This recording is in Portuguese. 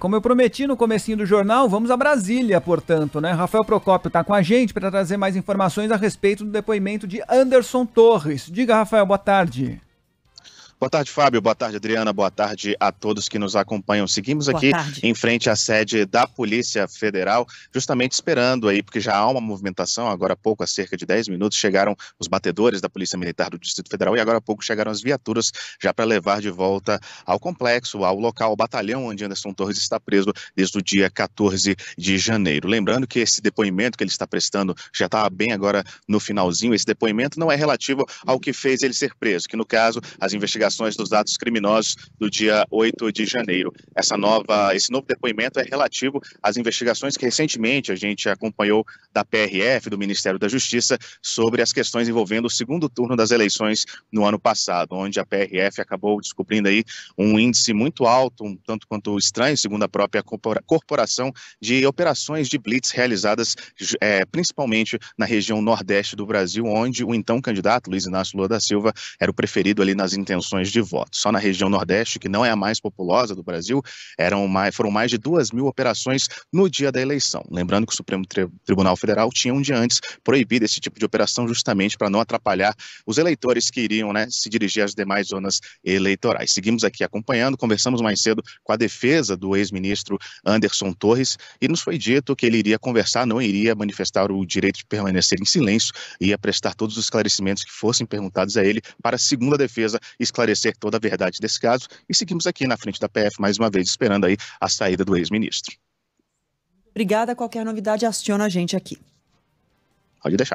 Como eu prometi no comecinho do jornal, vamos a Brasília, portanto, né? Rafael Procópio está com a gente para trazer mais informações a respeito do depoimento de Anderson Torres. Diga, Rafael, boa tarde. Boa tarde, Fábio. Boa tarde, Adriana. Boa tarde a todos que nos acompanham. Seguimos aqui em frente à sede da Polícia Federal, justamente esperando aí, porque já há uma movimentação. Agora há pouco, há cerca de 10 minutos, chegaram os batedores da Polícia Militar do Distrito Federal e agora há pouco chegaram as viaturas já para levar de volta ao complexo, ao local, ao batalhão onde Anderson Torres está preso desde o dia 14 de janeiro. Lembrando que esse depoimento que ele está prestando já está bem agora no finalzinho. Esse depoimento não é relativo ao que fez ele ser preso, que no caso, as investigações investigações dos atos criminosos do dia 8 de janeiro. Essa nova, esse novo depoimento é relativo às investigações que recentemente a gente acompanhou da PRF, do Ministério da Justiça, sobre as questões envolvendo o segundo turno das eleições no ano passado, onde a PRF acabou descobrindo aí um índice muito alto, um tanto quanto estranho, segundo a própria corporação, de operações de blitz realizadas é, principalmente na região nordeste do Brasil, onde o então candidato Luiz Inácio Lula da Silva era o preferido ali nas intenções de votos. Só na região Nordeste, que não é a mais populosa do Brasil, eram mais, foram mais de duas mil operações no dia da eleição. Lembrando que o Supremo Tribunal Federal tinha um dia antes proibido esse tipo de operação justamente para não atrapalhar os eleitores que iriam né, se dirigir às demais zonas eleitorais. Seguimos aqui acompanhando, conversamos mais cedo com a defesa do ex-ministro Anderson Torres e nos foi dito que ele iria conversar, não iria manifestar o direito de permanecer em silêncio, ia prestar todos os esclarecimentos que fossem perguntados a ele para, a defesa, esclarecer esclarecer toda a verdade desse caso e seguimos aqui na frente da PF mais uma vez esperando aí a saída do ex-ministro. Obrigada. Qualquer novidade, aciona a gente aqui. Pode deixar.